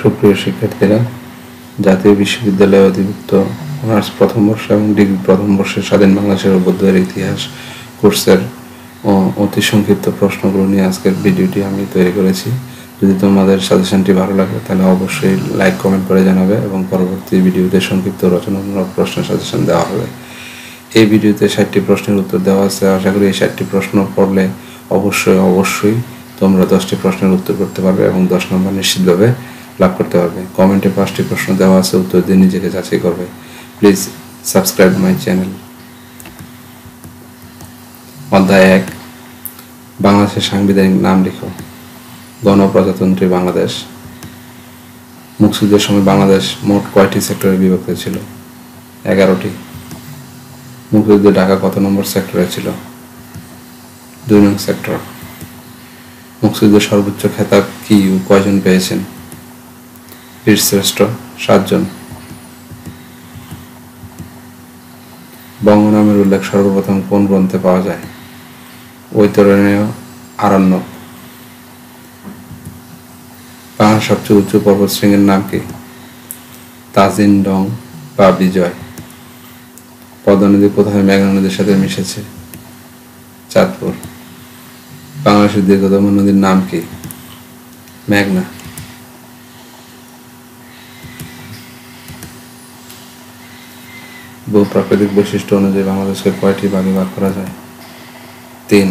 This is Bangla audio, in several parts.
সুপ্রিয় শিক্ষার্থীরা, জাতীয় বিশ্ববিদ্যালয়ে অধিভুক্ত অনার্স প্রথম বর্ষ এবং ডিগ্রি প্রথম বর্ষের স্বাধীন বাংলাদেশের বৌদ্ধের ইতিহাস কোর্সের অতি সংক্ষিপ্ত প্রশ্নগুলো নিয়ে আজকের ভিডিওটি আমি তৈরি করেছি। যদি তোমাদের সাজেশনটি ভালো লাগে, তাহলে অবশ্যই লাইক, কমেন্ট করে জানাবে এবং পরবর্তী ভিডিওতে সংক্ষিপ্ত রচনামূলক প্রশ্নের সাজেশন দেওয়া হবে। এই ভিডিওতে ষাটটি প্রশ্নের উত্তর দেওয়া আছে। আশা করি এই ষাটটি প্রশ্ন পড়লে অবশ্যই অবশ্যই তোমরা দশটি প্রশ্নের উত্তর করতে পারবে এবং দশ নম্বর নিশ্চিতভাবে লাভ করতে পারবে। কমেন্টে পাঁচটি প্রশ্ন দেওয়া আছে, উত্তর দিয়ে নিজেকে যাচাই করবে। Please subscribe my channel. অধ্যায় এক, বাংলাদেশের সাংবিধানিক নাম লিখো। গণপ্রজাতন্ত্রী বাংলাদেশ। মুক্তিযুদ্ধের সময় বাংলাদেশ মোট কয়টি সেক্টরে বিভক্ত ছিল? এগারোটি। মুক্তিযুদ্ধে ঢাকা কত নম্বর সেক্টরে ছিল? দুই নং সেক্টর। মুক্তিযুদ্ধের সর্বোচ্চ খেতাব কি? কয়জন পেয়েছেন? বীরশ্রেষ্ঠ সাতজন। বঙ্গ নামের উল্লেখ সর্বপ্রথম কোন গ্রন্থে পাওয়া যায়? ঐতরণীয় আরণ্যক বাংলার সবচেয়ে উচ্চ পর্বত শৃঙ্গের নাম কি? তাজিন ডং বা বিজয়। পদ্মা নদী কোথায় মেঘনা নদীর সাথে মিশেছে? চাঁদপুর। বাংলাদেশের দীর্ঘতম নদীর নাম কি? মেঘনা। ভূ প্রাকৃতিক বৈশিষ্ট্য অনুযায়ী বাংলাদেশের কয়টি ভাগে ভাগ করা যায়? তিন,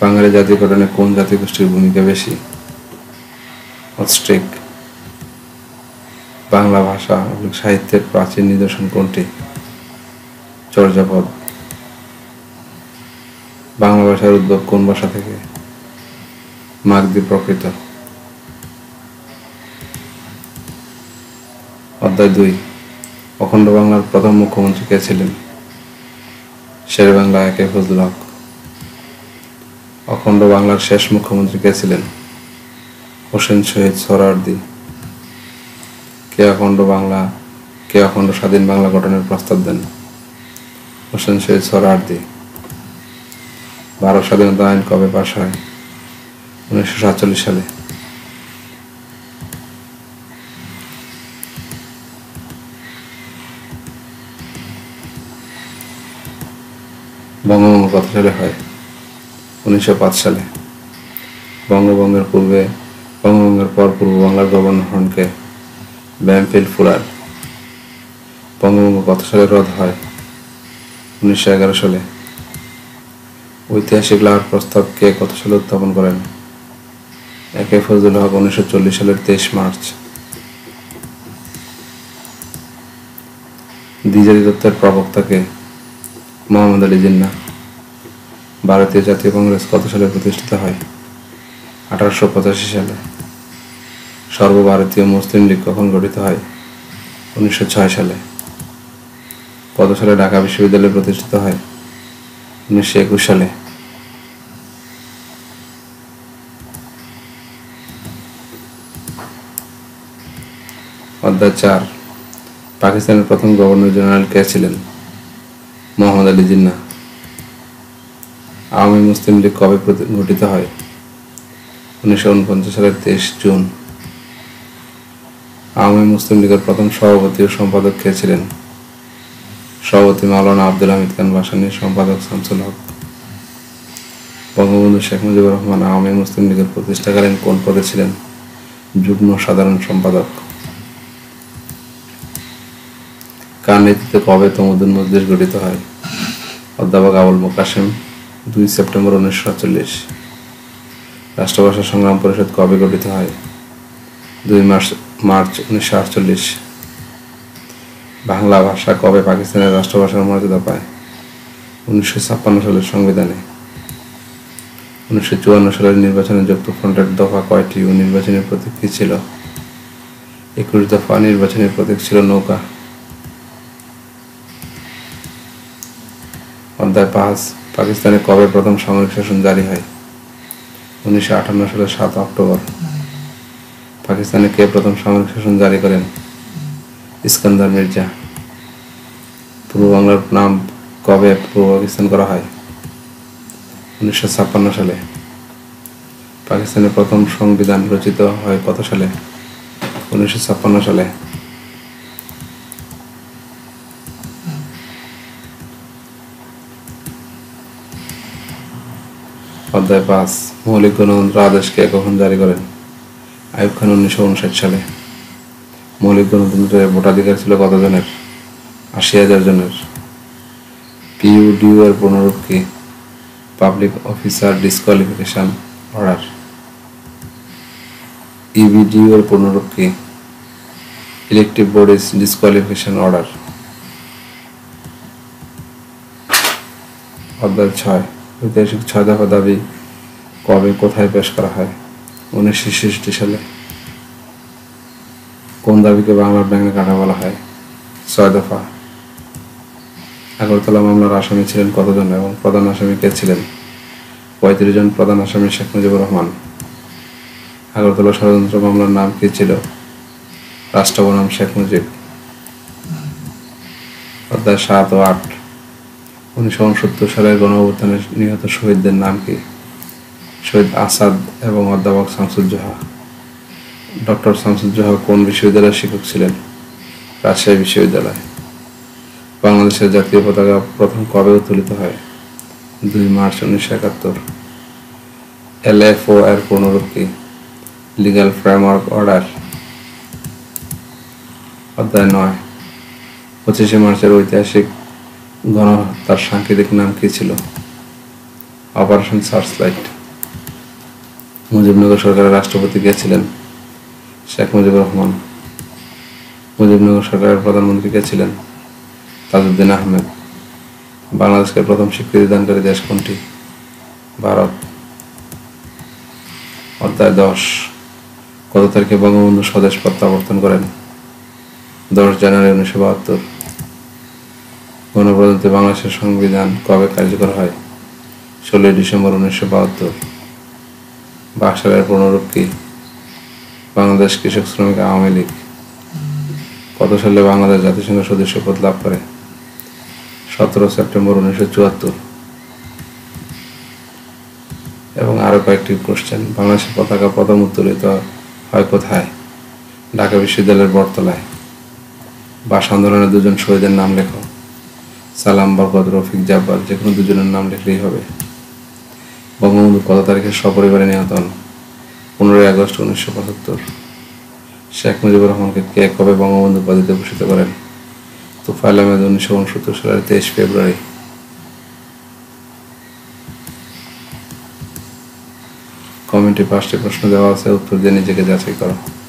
বাঙালি জাতীয়করণে কোন জাতিগোষ্ঠীর ভূমিকা বেশি? অস্ট্রিক, বাংলা ভাষা এবং সাহিত্যের প্রাচীন নিদর্শন কোনটি? চর্যাপদ। বাংলা ভাষার উদ্ভব কোন ভাষা থেকে? মাগদি প্রকৃত। অধ্যায় দুই অখণ্ড বাংলার প্রথম মুখ্যমন্ত্রী কে ছিলেন? শের বাংলা একে ফজলুল হক। অখণ্ড বাংলার শেষ মুখ্যমন্ত্রী কে ছিলেন? হোসেন শহীদ সোহরাওয়ার্দী কে অখণ্ড বাংলা, কে অখণ্ড স্বাধীন বাংলা গঠনের প্রস্তাব দেন? হোসেন শহীদ সোহরাওয়ার্দী ভারত স্বাধীনতা আইন কবে পাশ হয়? উনিশশো সাতচল্লিশ সালে। কত সালে হয়, উনিশশো পাঁচ সালে। বঙ্গভঙ্গের পূর্বে, বঙ্গভঙ্গের পর পূর্ব বাংলার গভর্নর হন কে ব্যামফিল ফুলার বঙ্গভঙ্গ কত সালে রদ হয়? উনিশশো এগারো সালে। ঐতিহাসিক লাহার প্রস্তাব কে কত সালে উত্থাপন করেন? একে ফজলুল হক উনিশশো চল্লিশ সালের তেইশ মার্চ। দ্বিজাতি দত্তের প্রবক্তাকে মোহাম্মদ আলী জিন্না ভারতীয় জাতীয় কংগ্রেস কত সালে প্রতিষ্ঠিত হয়? আঠারোশো পঁচাশি সালে। সর্বভারতীয় মুসলিম লীগ কখন গঠিত হয়? উনিশশো ছয় সালে। কত সালে ঢাকা বিশ্ববিদ্যালয় প্রতিষ্ঠিত হয়? উনিশশো একুশ সালে। অধ্যায় চার। পাকিস্তানের প্রথম গভর্নর জেনারেল কে ছিলেন? মোহাম্মদ আলী জিন্না আওয়ামী মুসলিম লীগ কবে গঠিত হয়? উনিশশো উনপঞ্চাশ সালের তেইশ জুন। আওয়ামী মুসলিম লীগের প্রথম সভাপতি ও সম্পাদক কে ছিলেন? সভাপতি মাওলানা আব্দুল হামিদ খান বাসানি সম্পাদক শামসুল হক। বঙ্গবন্ধু শেখ মুজিবুর রহমান আওয়ামী মুসলিম লীগের প্রতিষ্ঠাকালীন কোন পদে ছিলেন? যুগ্ম সাধারণ সম্পাদক। কার নেতৃত্বে কবে তমুদ্দিন মজলিস গঠিত হয়? অধ্যাপক আবুল মোকাসেম দুই সেপ্টেম্বর উনিশশো সাতচল্লিশ রাষ্ট্রভাষা সংগ্রাম পরিষদ কবে গঠিত হয়? দুই মার্চ মার্চ উনিশশো আটচল্লিশ। বাংলা ভাষা কবে পাকিস্তানের রাষ্ট্রভাষার মর্যাদা পায়? উনিশশো ছাপ্পান্ন সালের সংবিধানে। উনিশশো চুয়ান্ন সালের নির্বাচনে যুক্তফ্রন্টের দফা কয়টি ও নির্বাচনের প্রতীক কী ছিল? একুশ দফা নির্বাচনের প্রতীক ছিল নৌকা। অধ্যায় পাঁচ। পাকিস্তানে কবে প্রথম সামরিক শাসন জারি হয়? উনিশশো আটান্ন সালের সাত অক্টোবর। পাকিস্তানে কে প্রথম সামরিক শাসন জারি করেন? ইস্কান্দার মির্জা। পূর্ব বাংলার নাম কবে পূর্ব পাকিস্তান করা হয়? উনিশশো ছাপ্পান্ন সালে। পাকিস্তানের প্রথম সংবিধান রচিত হয় কত সালে? উনিশশো ছাপ্পান্ন সালে। অধ্যায় পাঁচ, মৌলিক গণতন্ত্র আদেশকে কখন জারি করেন? আয়ুব খান উনিশশো উনষাট সালে। মৌলিক গণতন্ত্রের ভোটাধিকার ছিল কতজনের? আশি হাজার জনের। পিইউডিউ এর পুনরূপ কি public officer disqualification order. EBDO এর পুনরূপ কি ইলেকটিভ বডিজ ডিসকোয়ালিফিকেশন অর্ডার। অধ্যায় ছয় ঐতিহাসিক ছয় দফা দাবি কবে, কোথায় পেশ করা হয়? উনিশশো ছেষট্টি সালে। কোন দাবিকে বাংলার ব্যাংকে কাটা বলা হয়? ছয় দফা। আগরতলা মামলার আসামি ছিলেন কতজন এবং প্রধান আসামি কে ছিলেন? পঁয়ত্রিশ জন প্রধান আসামি শেখ মুজিবুর রহমান। আগরতলা ষড়যন্ত্র মামলার নাম কি ছিল? রাষ্ট্র বনাম শেখ মুজিব। অধ্যায় সাত ও আট। উনিশশো উনসত্তর সালের গণ অভ্যুত্থানে নিহত শহীদদের নাম কি? শহীদ আসাদ এবং অধ্যাপক শামসুজ্জোহা। ডক্টর শামসুজ্জোহা কোন বিশ্ববিদ্যালয়ের শিক্ষক ছিলেন? রাজশাহী বিশ্ববিদ্যালয়। বাংলাদেশের জাতীয় পতাকা প্রথম কবে উত্তোলিত হয়? দুই মার্চ উনিশশো একাত্তর। এল এলএফও এর পুনরূপ কি? Legal framework order. অধ্যায় নয়। পঁচিশে মার্চের ঐতিহাসিক গণহত্যার সাংকেতিক নাম কি ছিল? অপারেশন সার্চলাইট মুজিবনগর সরকারের রাষ্ট্রপতি কে ছিলেন? শেখ মুজিবুর রহমান। মুজিবনগর সরকারের প্রধানমন্ত্রী কে ছিলেন? তাজউদ্দিন আহমেদ। বাংলাদেশকে প্রথম স্বীকৃতি দানকারী দেশ কোনটি? ভারত। অধ্যায় দশ। কত তারিখে বঙ্গবন্ধু স্বদেশ প্রত্যাবর্তন করেন। দশ জানুয়ারি উনিশশো বাহাত্তর। গণপ্রজাতন্ত্রী বাংলাদেশের সংবিধান কবে কার্যকর হয়? ষোলোই ডিসেম্বর উনিশশো বাহাত্তর। বাকশালের পুনরূপ কি? বাংলাদেশ কৃষক শ্রমিক আওয়ামী লীগ। কত সালে বাংলাদেশ জাতিসংঘ সদস্য পদ লাভ করে? সতেরো সেপ্টেম্বর উনিশশো চুয়াত্তর। এবং আরও কয়েকটি কোশ্চেন বাংলাদেশের পতাকা প্রথম উত্তোলিত হয় কোথায়? ঢাকা বিশ্ববিদ্যালয়ের বটতলায়। বাস আন্দোলনের দুজন শহীদের নাম লেখো। সালাম, বরকত, রফিক, জাব্বার যে কোনো দুজনের নাম লিখলেই হবে। বঙ্গবন্ধু কত তারিখে সপরিবারে নিহত হন? পনেরোই আগস্ট উনিশশো পঁচাত্তর। শেখ মুজিবুর রহমানকে কে কবে বঙ্গবন্ধু উপাধিতে ভূষিত করেন? তুফাইল আহমেদ উনিশশো উনসত্তর সালের তেইশ ফেব্রুয়ারি। কমেন্টে পাঁচটি প্রশ্ন দেওয়া আছে, উত্তর দিয়ে নিজেকে যাচাই করো।